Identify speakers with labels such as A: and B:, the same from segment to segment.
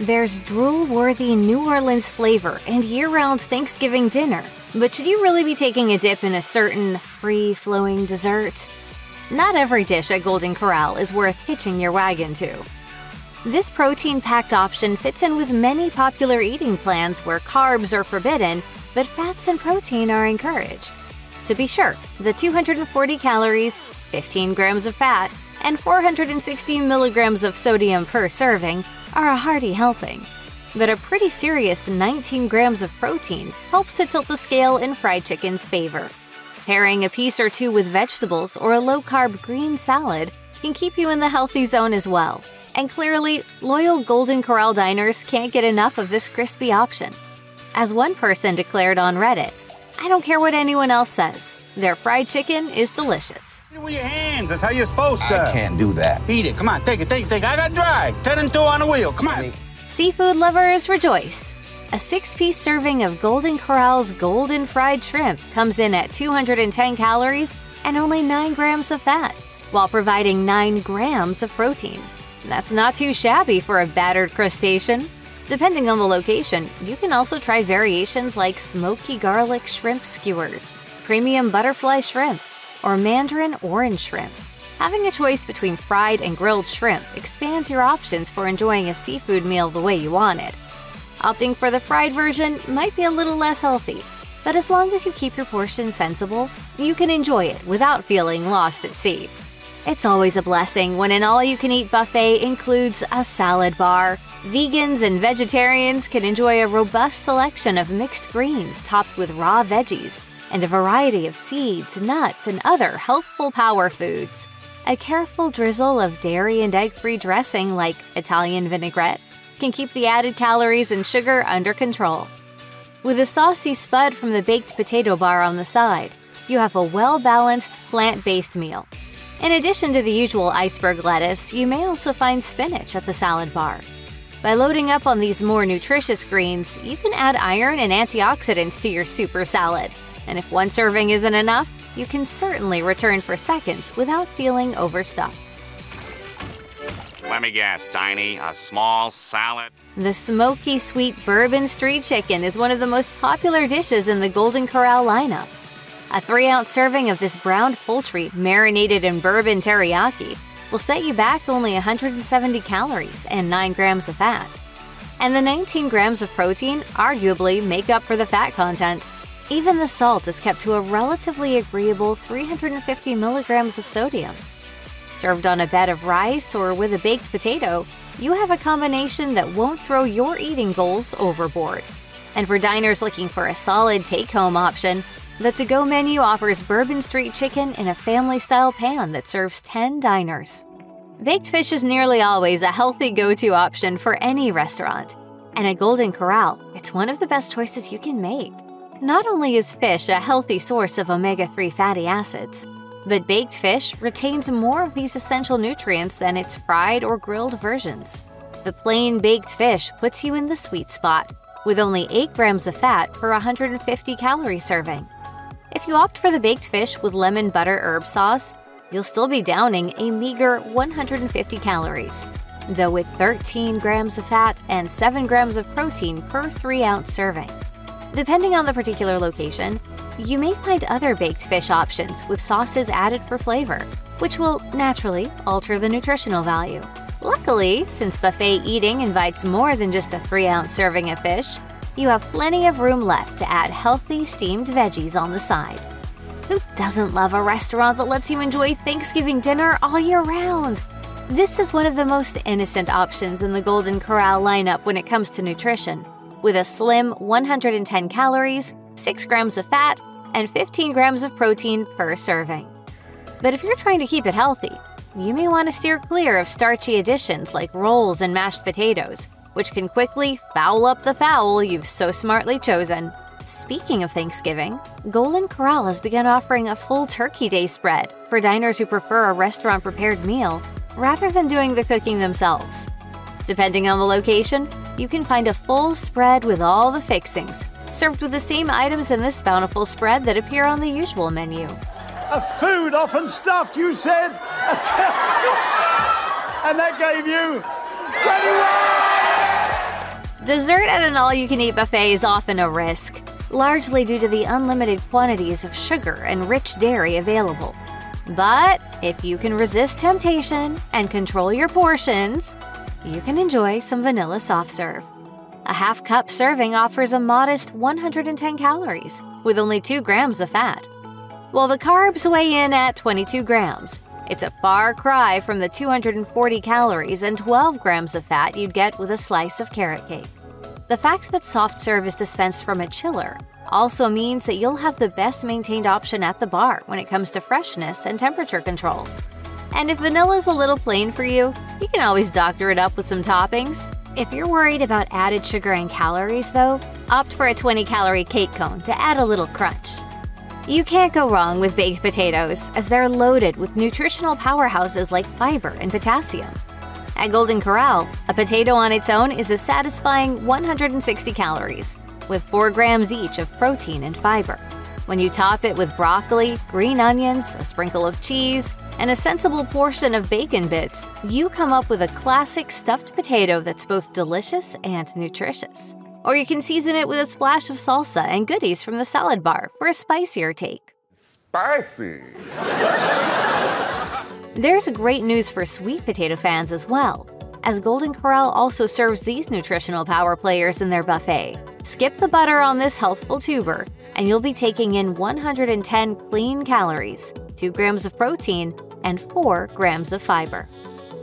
A: There's drool worthy New Orleans flavor and year round Thanksgiving dinner. But should you really be taking a dip in a certain free flowing dessert? Not every dish at Golden Corral is worth hitching your wagon to. This protein packed option fits in with many popular eating plans where carbs are forbidden, but fats and protein are encouraged. To be sure, the 240 calories, 15 grams of fat, and 460 milligrams of sodium per serving are a hearty helping. But a pretty serious 19 grams of protein helps to tilt the scale in fried chicken's favor. Pairing a piece or two with vegetables or a low carb green salad can keep you in the healthy zone as well. And clearly, loyal Golden Corral diners can't get enough of this crispy option. As one person declared on Reddit, I don't care what anyone else says, their fried chicken is delicious.
B: Eat it with your hands. That's how you're supposed to.
C: I can't do that.
B: Eat it. Come on, take it, take it, take it. I got drive. Ten and two on the wheel. Come on.
A: Seafood lovers rejoice! A six piece serving of Golden Corral's golden fried shrimp comes in at 210 calories and only 9 grams of fat, while providing 9 grams of protein. That's not too shabby for a battered crustacean. Depending on the location, you can also try variations like smoky garlic shrimp skewers, premium butterfly shrimp, or mandarin orange shrimp. Having a choice between fried and grilled shrimp expands your options for enjoying a seafood meal the way you want it. Opting for the fried version might be a little less healthy, but as long as you keep your portion sensible, you can enjoy it without feeling lost at sea. It's always a blessing when an all you can eat buffet includes a salad bar. Vegans and vegetarians can enjoy a robust selection of mixed greens topped with raw veggies and a variety of seeds, nuts, and other healthful power foods. A careful drizzle of dairy and egg free dressing, like Italian vinaigrette, can keep the added calories and sugar under control. With a saucy spud from the baked potato bar on the side, you have a well balanced plant based meal. In addition to the usual iceberg lettuce, you may also find spinach at the salad bar. By loading up on these more nutritious greens, you can add iron and antioxidants to your super salad. And if one serving isn't enough, you can certainly return for seconds without feeling overstuffed.
D: Let me guess, Tiny, a small salad?
A: The smoky sweet bourbon street chicken is one of the most popular dishes in the Golden Corral lineup. A 3 ounce serving of this browned poultry marinated in bourbon teriyaki will set you back only 170 calories and 9 grams of fat. And the 19 grams of protein arguably make up for the fat content. Even the salt is kept to a relatively agreeable 350 milligrams of sodium. Served on a bed of rice or with a baked potato, you have a combination that won't throw your eating goals overboard. And for diners looking for a solid take home option, the to go menu offers Bourbon Street chicken in a family style pan that serves 10 diners. Baked fish is nearly always a healthy go to option for any restaurant. And at Golden Corral, it's one of the best choices you can make. Not only is fish a healthy source of omega 3 fatty acids, but baked fish retains more of these essential nutrients than its fried or grilled versions. The plain baked fish puts you in the sweet spot, with only 8 grams of fat per 150 calorie serving. If you opt for the baked fish with lemon butter herb sauce, you'll still be downing a meager 150 calories, though with 13 grams of fat and 7 grams of protein per 3 ounce serving. Depending on the particular location, you may find other baked fish options with sauces added for flavor, which will naturally alter the nutritional value. Luckily, since buffet eating invites more than just a 3 ounce serving of fish, you have plenty of room left to add healthy steamed veggies on the side. Who doesn't love a restaurant that lets you enjoy Thanksgiving dinner all year round? This is one of the most innocent options in the Golden Corral lineup when it comes to nutrition, with a slim 110 calories, 6 grams of fat, and 15 grams of protein per serving. But if you're trying to keep it healthy, you may want to steer clear of starchy additions like rolls and mashed potatoes, which can quickly foul up the fowl you've so smartly chosen. Speaking of Thanksgiving, Golden Corral has begun offering a full Turkey Day spread for diners who prefer a restaurant prepared meal rather than doing the cooking themselves. Depending on the location, you can find a full spread with all the fixings, served with the same items in this bountiful spread that appear on the usual menu.
E: A food often stuffed, you said? and that gave you 21!
A: Dessert at an all you can eat buffet is often a risk, largely due to the unlimited quantities of sugar and rich dairy available. But if you can resist temptation and control your portions, you can enjoy some vanilla soft serve. A half cup serving offers a modest 110 calories, with only 2 grams of fat. While the carbs weigh in at 22 grams, it's a far cry from the 240 calories and 12 grams of fat you'd get with a slice of carrot cake. The fact that soft serve is dispensed from a chiller also means that you'll have the best maintained option at the bar when it comes to freshness and temperature control. And if vanilla is a little plain for you, you can always doctor it up with some toppings. If you're worried about added sugar and calories, though, opt for a 20 calorie cake cone to add a little crunch. You can't go wrong with baked potatoes, as they're loaded with nutritional powerhouses like fiber and potassium. At Golden Corral, a potato on its own is a satisfying 160 calories, with 4 grams each of protein and fiber. When you top it with broccoli, green onions, a sprinkle of cheese, and a sensible portion of bacon bits, you come up with a classic stuffed potato that's both delicious and nutritious. Or you can season it with a splash of salsa and goodies from the salad bar for a spicier take.
C: Spicy!
A: There's great news for sweet potato fans as well, as Golden Corral also serves these nutritional power players in their buffet. Skip the butter on this healthful tuber, and you'll be taking in 110 clean calories, 2 grams of protein, and 4 grams of fiber.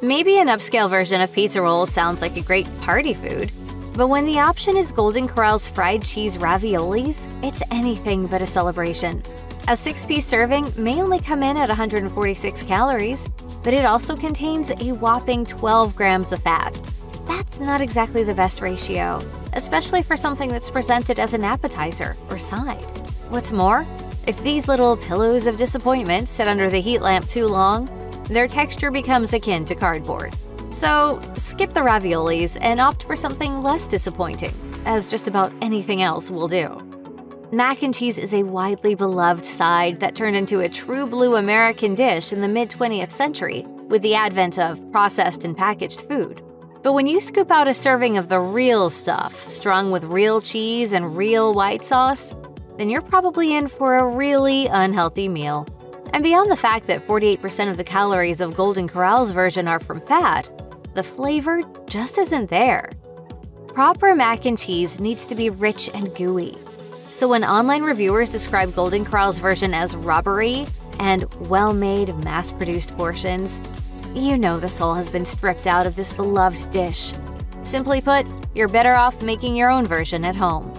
A: Maybe an upscale version of pizza rolls sounds like a great party food, but when the option is Golden Corral's fried cheese raviolis, it's anything but a celebration. A six piece serving may only come in at 146 calories, but it also contains a whopping 12 grams of fat. That's not exactly the best ratio, especially for something that's presented as an appetizer or side. What's more, if these little pillows of disappointment sit under the heat lamp too long, their texture becomes akin to cardboard. So, skip the raviolis and opt for something less disappointing, as just about anything else will do. Mac and cheese is a widely beloved side that turned into a true blue American dish in the mid 20th century with the advent of processed and packaged food. But when you scoop out a serving of the real stuff, strung with real cheese and real white sauce, then you're probably in for a really unhealthy meal. And beyond the fact that 48% of the calories of Golden Corral's version are from fat, the flavor just isn't there. Proper mac and cheese needs to be rich and gooey. So when online reviewers describe Golden Corral's version as rubbery and well made, mass produced portions, you know the soul has been stripped out of this beloved dish. Simply put, you're better off making your own version at home.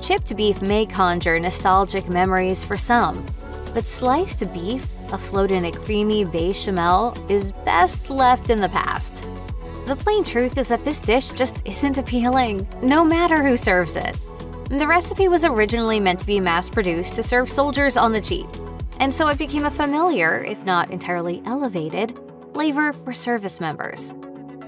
A: Chipped beef may conjure nostalgic memories for some, but sliced beef afloat in a creamy bechamel is best left in the past. The plain truth is that this dish just isn't appealing, no matter who serves it. The recipe was originally meant to be mass produced to serve soldiers on the cheap, and so it became a familiar, if not entirely elevated, flavor for service members.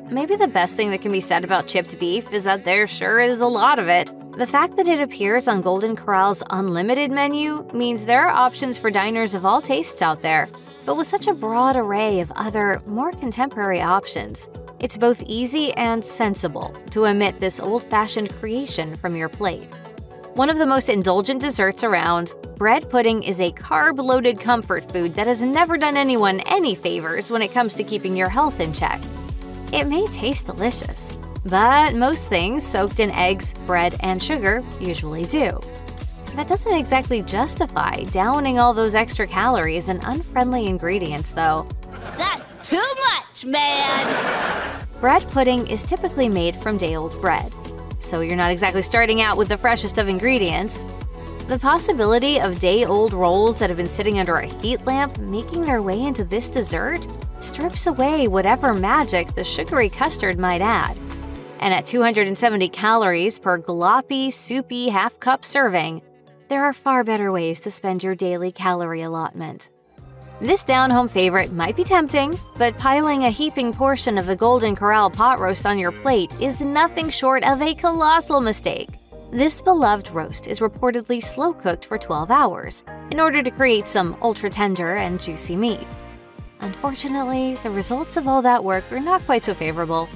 A: Maybe the best thing that can be said about chipped beef is that there sure is a lot of it. The fact that it appears on Golden Corral's unlimited menu means there are options for diners of all tastes out there, but with such a broad array of other, more contemporary options, it's both easy and sensible to omit this old fashioned creation from your plate. One of the most indulgent desserts around, bread pudding is a carb loaded comfort food that has never done anyone any favors when it comes to keeping your health in check. It may taste delicious, but most things soaked in eggs, bread, and sugar usually do. That doesn't exactly justify downing all those extra calories and unfriendly ingredients, though.
F: That's too much, man!
A: Bread pudding is typically made from day old bread, so you're not exactly starting out with the freshest of ingredients. The possibility of day old rolls that have been sitting under a heat lamp making their way into this dessert strips away whatever magic the sugary custard might add. And at 270 calories per gloppy, soupy half cup serving, there are far better ways to spend your daily calorie allotment. This down home favorite might be tempting, but piling a heaping portion of the Golden Corral pot roast on your plate is nothing short of a colossal mistake. This beloved roast is reportedly slow cooked for 12 hours in order to create some ultra tender and juicy meat. Unfortunately, the results of all that work are not quite so favorable.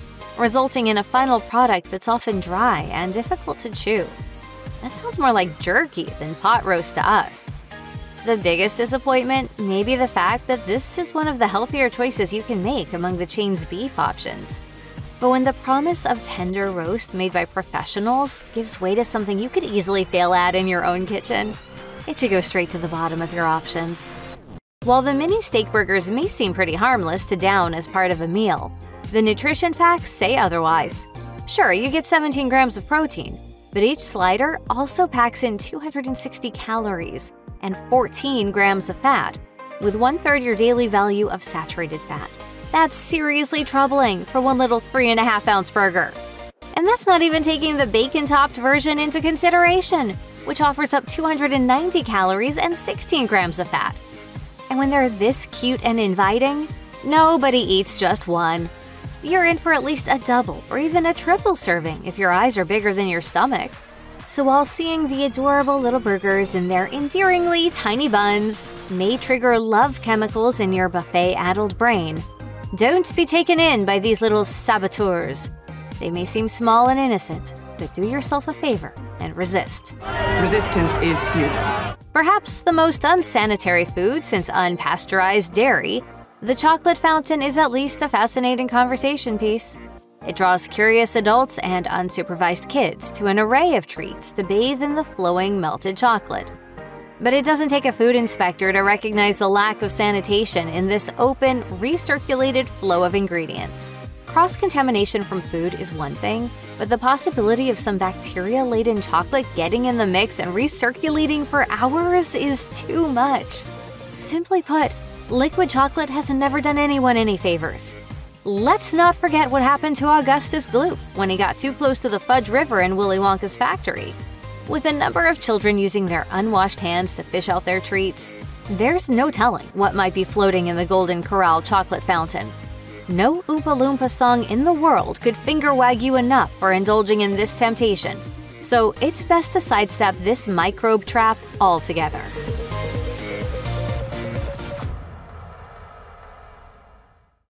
A: resulting in a final product that's often dry and difficult to chew. That sounds more like jerky than pot roast to us. The biggest disappointment may be the fact that this is one of the healthier choices you can make among the chain's beef options. But when the promise of tender roast made by professionals gives way to something you could easily fail at in your own kitchen, it should go straight to the bottom of your options. While the mini steak burgers may seem pretty harmless to down as part of a meal, the nutrition facts say otherwise. Sure, you get 17 grams of protein, but each slider also packs in 260 calories and 14 grams of fat, with one third your daily value of saturated fat. That's seriously troubling for one little 3.5 ounce burger. And that's not even taking the bacon topped version into consideration, which offers up 290 calories and 16 grams of fat. And when they're this cute and inviting, nobody eats just one. You're in for at least a double or even a triple serving if your eyes are bigger than your stomach. So while seeing the adorable little burgers in their endearingly tiny buns may trigger love chemicals in your buffet-addled brain, don't be taken in by these little saboteurs. They may seem small and innocent, but do yourself a favor and resist.
C: Resistance is futile.
A: Perhaps the most unsanitary food since unpasteurized dairy, the chocolate fountain is at least a fascinating conversation piece. It draws curious adults and unsupervised kids to an array of treats to bathe in the flowing melted chocolate. But it doesn't take a food inspector to recognize the lack of sanitation in this open, recirculated flow of ingredients. Cross contamination from food is one thing, but the possibility of some bacteria laden chocolate getting in the mix and recirculating for hours is too much. Simply put, liquid chocolate has never done anyone any favors. Let's not forget what happened to Augustus Gloop when he got too close to the Fudge River in Willy Wonka's factory. With a number of children using their unwashed hands to fish out their treats, there's no telling what might be floating in the Golden Corral chocolate fountain. No Oompa Loompa song in the world could finger wag you enough for indulging in this temptation, so it's best to sidestep this microbe trap altogether.